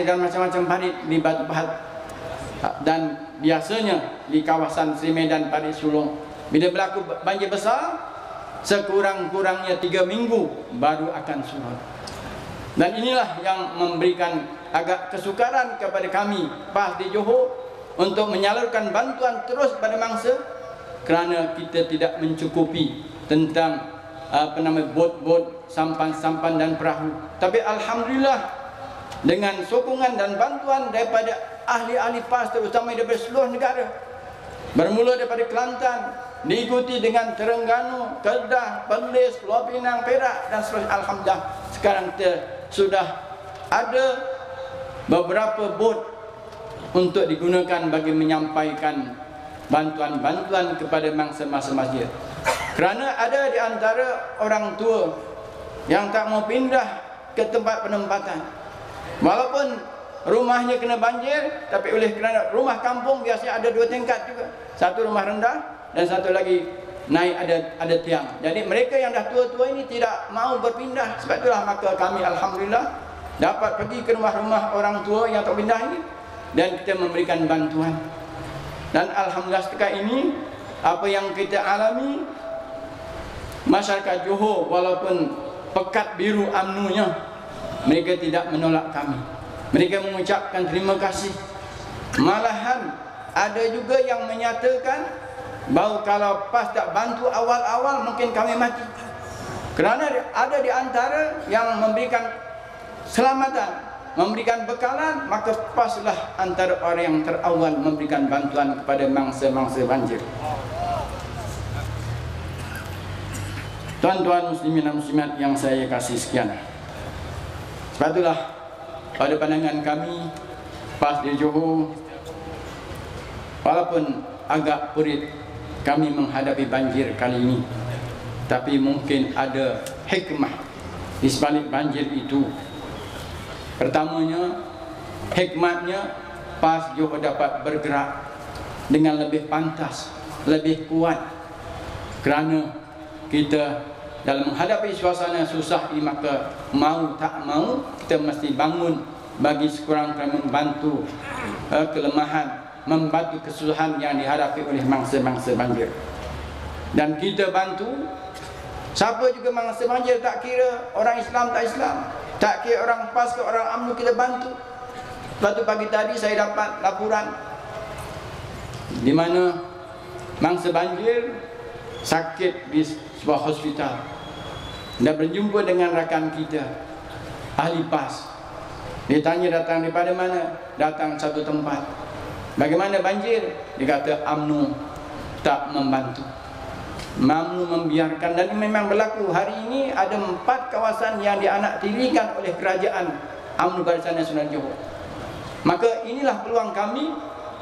dan macam-macam parit di Batu Pahat dan biasanya di kawasan Sri Medan Parit Sulong bila berlaku banjir besar sekurang-kurangnya tiga minggu baru akan surut dan inilah yang memberikan agak kesukaran kepada kami PAS di Johor untuk menyalurkan bantuan terus pada mangsa kerana kita tidak mencukupi tentang apa nama bot-bot, sampan-sampan dan perahu. Tapi alhamdulillah dengan sokongan dan bantuan daripada ahli-ahli PAS terutama daripada seluruh negara. Bermula daripada Kelantan, diikuti dengan Terengganu, Kedah, Perlis, Pulau Pinang, Perak dan seterusnya. Alhamdulillah sekarang kita sudah ada beberapa bot untuk digunakan bagi menyampaikan bantuan-bantuan kepada mangsa-mangsa masjid. Kerana ada di antara orang tua yang tak mau pindah ke tempat penempatan. Walaupun rumahnya kena banjir, tapi oleh kerana rumah kampung biasanya ada dua tingkat juga. Satu rumah rendah dan satu lagi naik ada ada tiang. Jadi mereka yang dah tua-tua ini tidak mau berpindah. Sebab itulah maka kami alhamdulillah dapat pergi ke rumah-rumah orang tua yang tak pindah ini dan kita memberikan bantuan. Dan alhamdulillah setakat ini apa yang kita alami masyarakat Johor walaupun pekat biru amnunya mereka tidak menolak kami. Mereka mengucapkan terima kasih. Malahan ada juga yang menyatakan bahawa kalau PAS tak bantu awal-awal mungkin kami mati. Kerana ada di antara yang memberikan selamatan memberikan bekalan maka paslah antara orang yang terawal memberikan bantuan kepada mangsa-mangsa banjir tuan-tuan muslimin dan muslimat yang saya kasih sekian sebab itulah pada pandangan kami pas di Johor walaupun agak perit kami menghadapi banjir kali ini tapi mungkin ada hikmah di sebalik banjir itu Pertamanya, hikmatnya PAS juga dapat bergerak dengan lebih pantas, lebih kuat. Kerana kita dalam menghadapi suasana susah ini maka mau tak mau kita mesti bangun bagi sekurang-kurangnya membantu uh, kelemahan, membantu kesusahan yang dihadapi oleh mangsa-mangsa banjir. Dan kita bantu siapa juga mangsa banjir tak kira orang Islam tak Islam. Tak kira orang PAS ke orang UMNO kita bantu. Lepas pagi tadi saya dapat laporan di mana mangsa banjir sakit di sebuah hospital. Dan berjumpa dengan rakan kita ahli PAS. Dia tanya datang daripada mana? Datang satu tempat. Bagaimana banjir? Dia kata UMNO tak membantu mampu membiarkan dan memang berlaku hari ini ada empat kawasan yang dianaktirikan oleh kerajaan UMNO Barisan Nasional Johor maka inilah peluang kami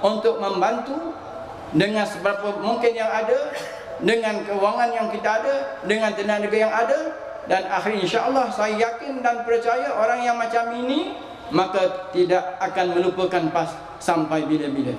untuk membantu dengan seberapa mungkin yang ada dengan kewangan yang kita ada dengan tenaga yang ada dan akhir insyaAllah saya yakin dan percaya orang yang macam ini maka tidak akan melupakan pas sampai bila-bila